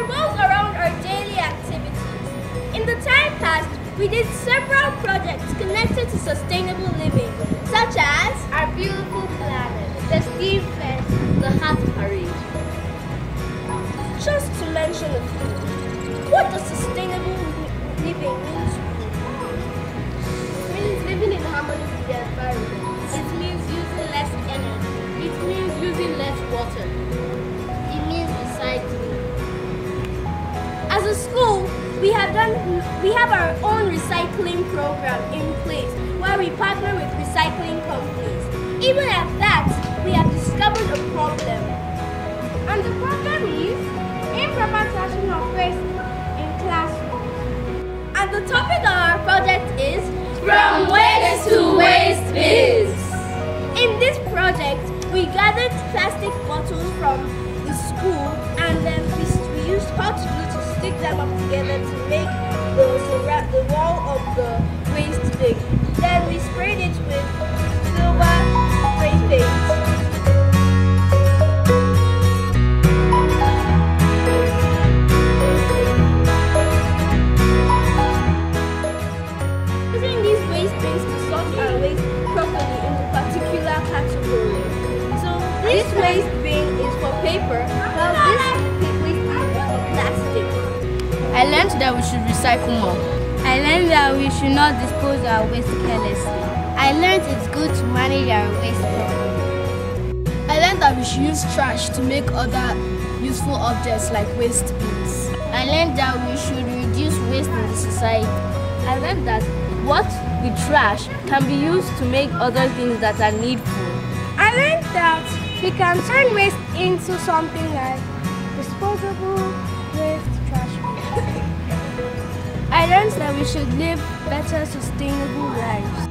revolves around our daily activities. In the time past, we did several projects connected to sustainable living, such as our beautiful planet, the steam fest, the hat parade. Just to mention a few, what does sustainable living mean to you? It means living in harmony with the environment. It means using less energy. It means using less water. It means recycling. A school, we have done we have our own recycling program in place where we partner with recycling companies. Even at that, we have discovered a problem. And the problem is improper trashing stick them up together to make the, surra- the wall of the waste bin. Then we sprayed it with silver spray paint. To. So this waste bin is for paper, while this waste that we should recycle more. I learned that we should not dispose our waste carelessly. I learned it's good to manage our waste properly. I learned that we should use trash to make other useful objects like waste bins. I learned that we should reduce waste in the society. I learned that what we trash can be used to make other things that are needful. I learned that we can turn waste into something like disposable waste learned that we should live better sustainable lives.